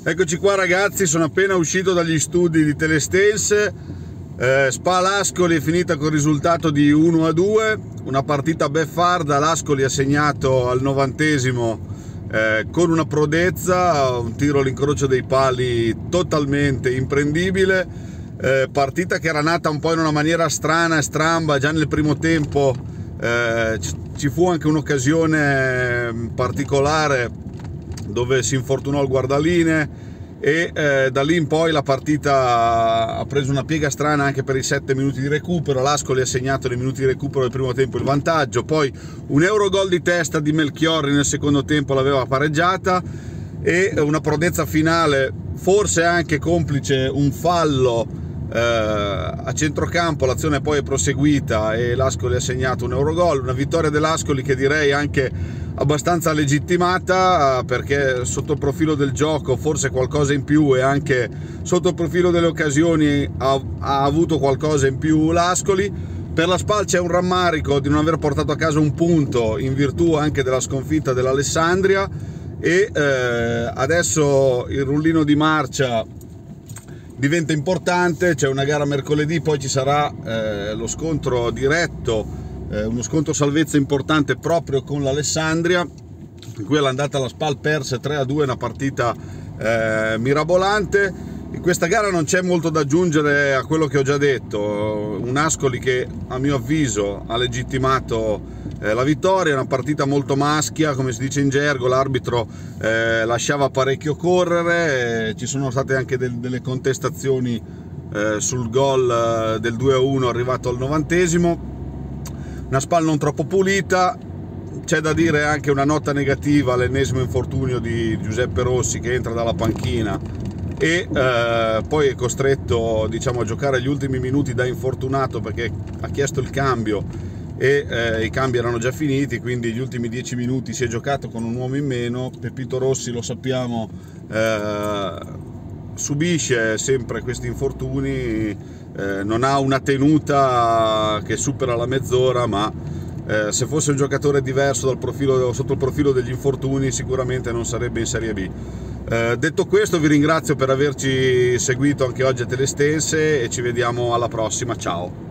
Eccoci qua ragazzi, sono appena uscito dagli studi di Telestense. Eh, Spa Lascoli è finita con il risultato di 1 a 2, una partita beffarda. Lascoli ha segnato al novantesimo eh, con una prodezza, un tiro all'incrocio dei pali totalmente imprendibile. Eh, partita che era nata un po' in una maniera strana e stramba già nel primo tempo. Eh, ci fu anche un'occasione particolare dove si infortunò il guardaline e eh, da lì in poi la partita ha preso una piega strana anche per i 7 minuti di recupero, l'Ascoli ha segnato nei minuti di recupero del primo tempo il vantaggio, poi un euro gol di testa di Melchiorri nel secondo tempo l'aveva pareggiata e una prodezza finale forse anche complice un fallo a centrocampo l'azione poi è proseguita e l'Ascoli ha segnato un Eurogol, una vittoria dell'Ascoli che direi anche abbastanza legittimata perché sotto il profilo del gioco forse qualcosa in più e anche sotto il profilo delle occasioni ha, ha avuto qualcosa in più l'Ascoli. Per la SPAL c'è un rammarico di non aver portato a casa un punto in virtù anche della sconfitta dell'Alessandria e eh, adesso il rullino di marcia diventa importante, c'è una gara mercoledì, poi ci sarà eh, lo scontro diretto, eh, uno scontro salvezza importante proprio con l'Alessandria, in cui all'andata alla SPAL perse 3-2 una partita eh, mirabolante. In questa gara non c'è molto da aggiungere a quello che ho già detto, un Ascoli che a mio avviso ha legittimato eh, la vittoria, è una partita molto maschia, come si dice in gergo, l'arbitro eh, lasciava parecchio correre, eh, ci sono state anche del, delle contestazioni eh, sul gol del 2-1 arrivato al novantesimo, una spalla non troppo pulita, c'è da dire anche una nota negativa all'ennesimo infortunio di Giuseppe Rossi che entra dalla panchina e eh, poi è costretto diciamo, a giocare gli ultimi minuti da infortunato perché ha chiesto il cambio e eh, i cambi erano già finiti, quindi gli ultimi dieci minuti si è giocato con un uomo in meno. Pepito Rossi, lo sappiamo, eh, subisce sempre questi infortuni, eh, non ha una tenuta che supera la mezz'ora, ma eh, se fosse un giocatore diverso profilo, sotto il profilo degli infortuni sicuramente non sarebbe in Serie B. Eh, detto questo vi ringrazio per averci seguito anche oggi a Telestense e ci vediamo alla prossima, ciao!